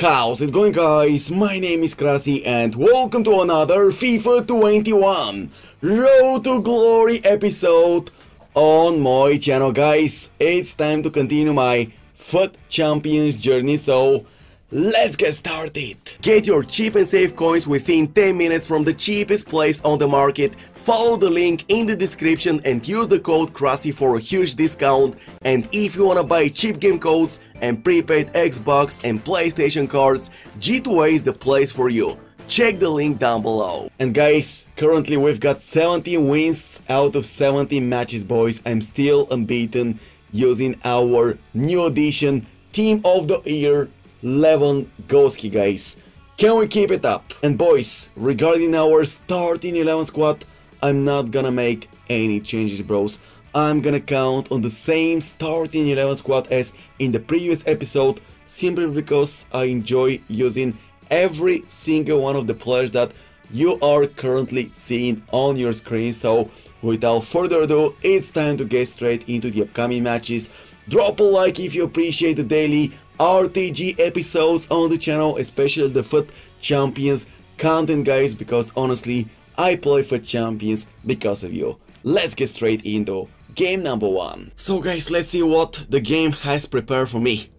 How's it going guys? My name is Krasi and welcome to another FIFA 21 Road to Glory episode on my channel guys. It's time to continue my FUT Champions journey so Let's get started! Get your cheap and safe coins within 10 minutes from the cheapest place on the market, follow the link in the description and use the code KRASI for a huge discount and if you wanna buy cheap game codes and prepaid Xbox and PlayStation cards, G2A is the place for you. Check the link down below. And guys, currently we've got 17 wins out of 17 matches boys, I'm still unbeaten using our new edition Team of the Year Lewandowski, guys. Can we keep it up? And boys, regarding our starting 11 squad, I'm not gonna make any changes, bros. I'm gonna count on the same starting 11 squad as in the previous episode, simply because I enjoy using every single one of the players that you are currently seeing on your screen. So without further ado, it's time to get straight into the upcoming matches. Drop a like if you appreciate the daily RTG episodes on the channel, especially the FUT Champions content guys, because honestly, I play FUT Champions because of you. Let's get straight into game number one. So guys, let's see what the game has prepared for me.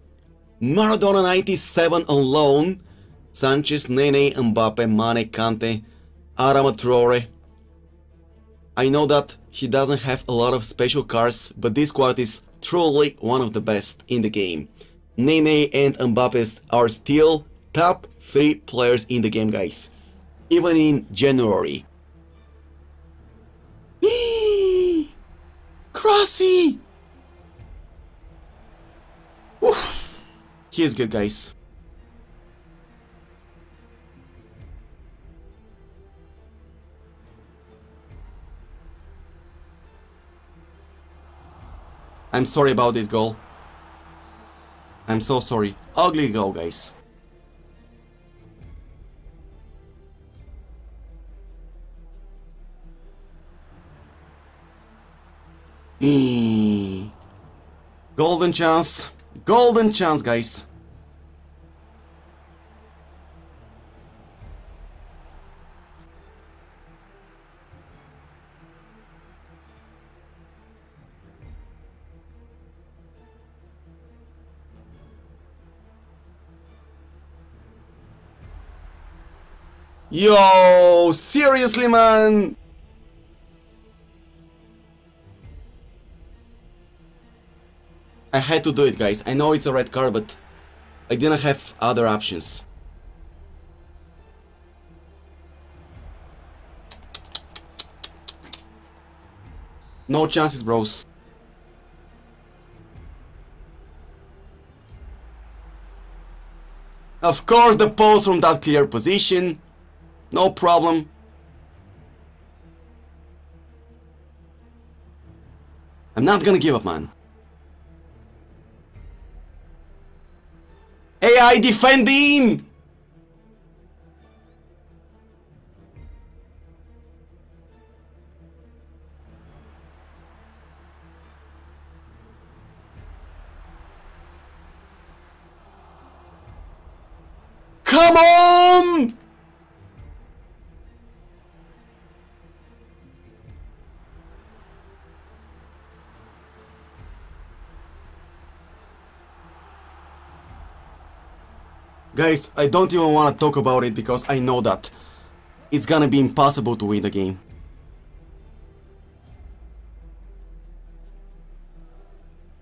Maradona 97 on loan, Sanchez, Nene, Mbappe, Mane, Kante, Adama Traore. I know that he doesn't have a lot of special cards, but this squad is truly one of the best in the game. Nene and Mbappe are still top 3 players in the game guys, even in January. Crossy! He is good guys. I'm sorry about this goal. I'm so sorry. Ugly goal, guys. Hmm. Golden chance. Golden chance, guys. Yo, seriously, man? I had to do it, guys. I know it's a red card, but I didn't have other options. No chances, bros. Of course, the post from that clear position. No problem. I'm not gonna give up, man. AI defending! Come on! Guys, I don't even want to talk about it because I know that it's gonna be impossible to win the game.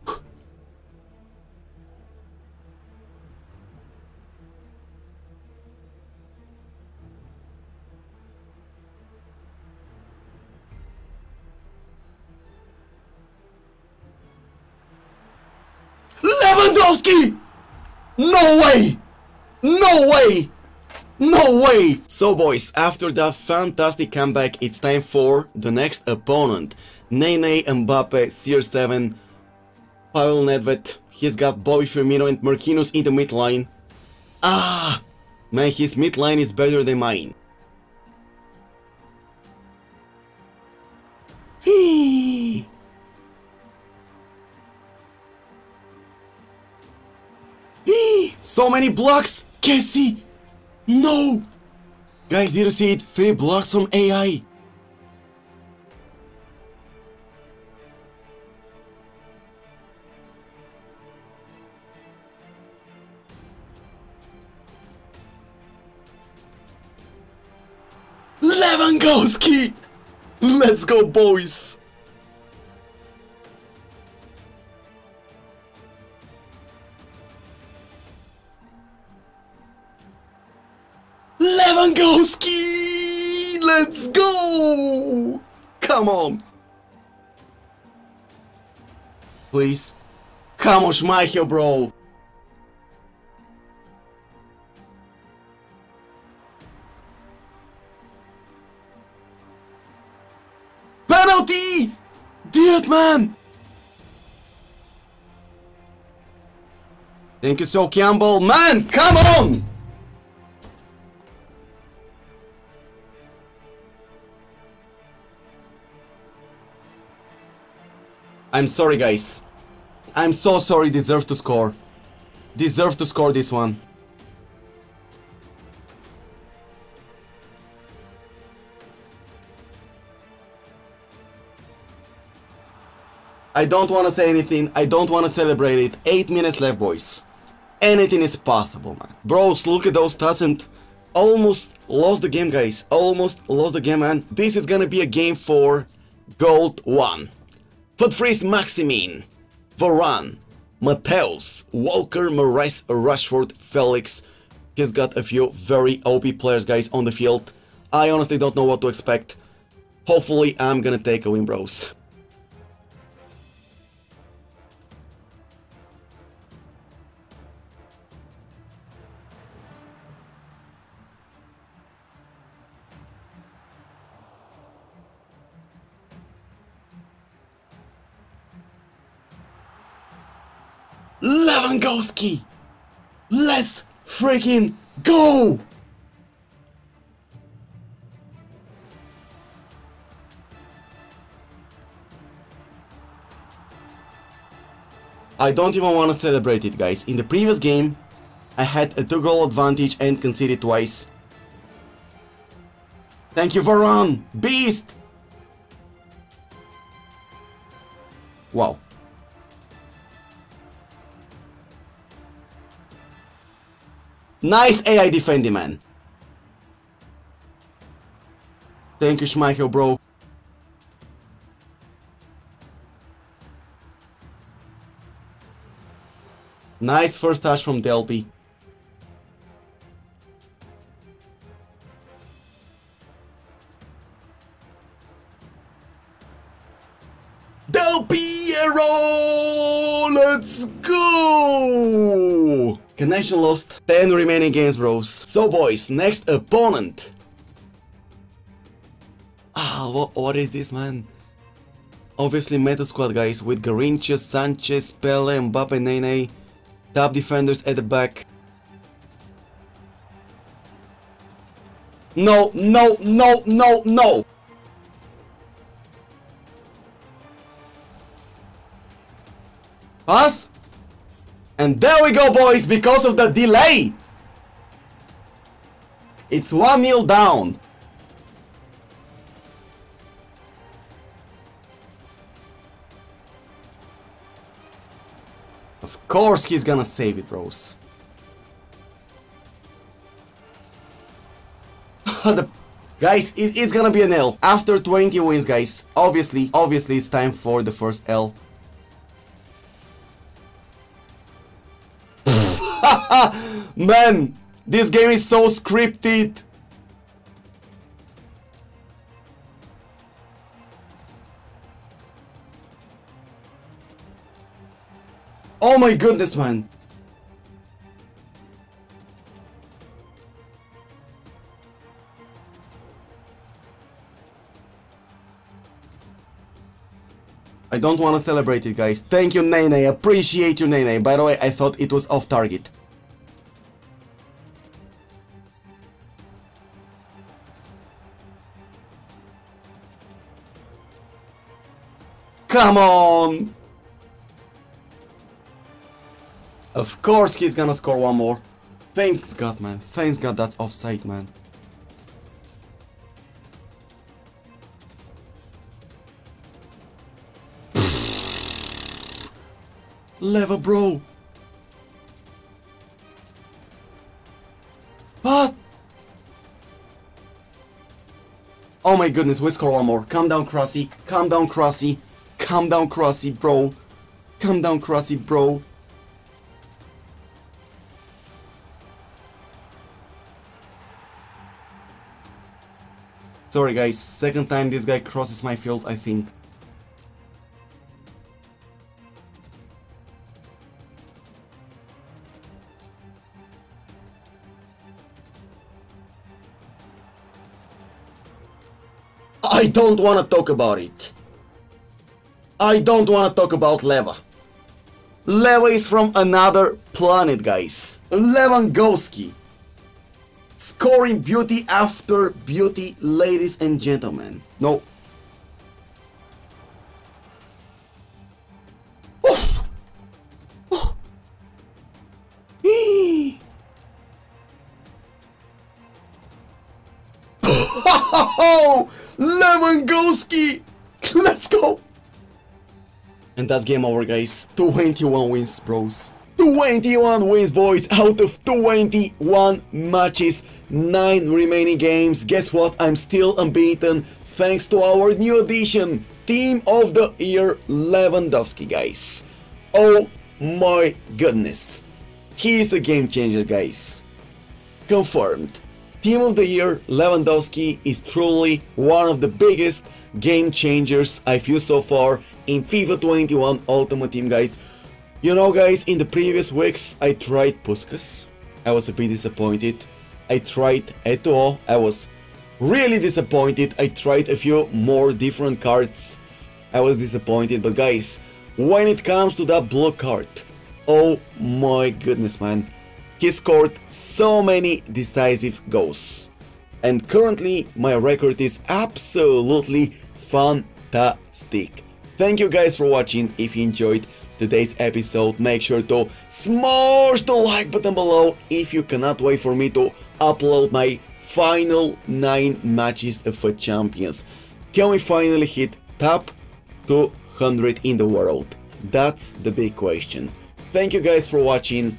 Lewandowski! No way! No way! No way! So boys, after that fantastic comeback, it's time for the next opponent. Nene Mbappe, CR7, Pavel Nedved, he's got Bobby Firmino and Marquinhos in the midline. Ah! Man, his midline is better than mine. so many blocks! Cassie! No! Guys, did you see it? Three blocks from AI. Lewandowski! Let's go, boys! Please. Come on, Schmeichel, bro! Penalty! Dude, man! Thank you so Campbell. Man, come on! I'm sorry, guys. I'm so sorry, deserve to score. Deserve to score this one. I don't want to say anything. I don't want to celebrate it. 8 minutes left, boys. Anything is possible, man. Bros, look at those stats and almost lost the game, guys. Almost lost the game, man. This is gonna be a game for Gold 1. FUT Freeze Maximin, Varane, Matthäus, Walker, Mahrez, Rashford, Felix. He's got a few very OP players, guys, on the field. I honestly don't know what to expect. Hopefully, I'm gonna take a win, bros. Let's freaking go! I don't even want to celebrate it, guys. In the previous game, I had a 2 goal advantage and conceded twice. Thank you, Varane! Beast! Wow. Nice AI defending, man. Thank you, Schmeichel, bro. Nice first touch from Delpy. Del! Let's go! Connection lost 10 remaining games, bros. So, boys, next opponent. Ah, what, what is this, man? Obviously, meta squad, guys, with Garrincha, Sanchez, Pele, Mbappe, Nene. Top defenders at the back. No, no, no, no, no! Pass? And there we go, boys, because of the delay! It's 1-0 down. Of course he's gonna save it, bros. the, guys, it, it's gonna be an L. After 20 wins, guys, obviously, obviously it's time for the first L. Man, this game is so scripted. Oh my goodness, man. I don't want to celebrate it, guys. Thank you, Nene. Appreciate you, Nene. By the way, I thought it was off target. Come on! Of course he's gonna score one more. Thanks God, man. Thanks God that's offside, man. Lever, bro. What? Oh my goodness, we score one more. Calm down, Crossy. Calm down, Crossy. Calm down, Crossy, bro. Calm down, Crossy, bro. Sorry guys, second time this guy crosses my field, I think. I don't want to talk about it. I don't want to talk about Leva. Leva is from another planet, guys. Lewandowski. Scoring beauty after beauty, ladies and gentlemen. No. Oh. Oh. Lewandowski! Let's go! And that's game over, guys. 21 wins, bros. 21 wins boys out of 21 matches 9 remaining games. Guess what? I'm still unbeaten thanks to our new addition team of the year Lewandowski guys. Oh my goodness. He's a game changer guys. Confirmed team of the year Lewandowski is truly one of the biggest game changers I've used so far in FIFA 21 Ultimate Team guys you know guys, in the previous weeks I tried Puskas, I was a bit disappointed. I tried Eto'o, I was really disappointed. I tried a few more different cards, I was disappointed. But guys, when it comes to that blue card, oh my goodness man, he scored so many decisive goals. And currently my record is absolutely fantastic. Thank you guys for watching, if you enjoyed today's episode, make sure to smash the like button below if you cannot wait for me to upload my final 9 matches FUT Champions. Can we finally hit top 200 in the world? That's the big question. Thank you guys for watching,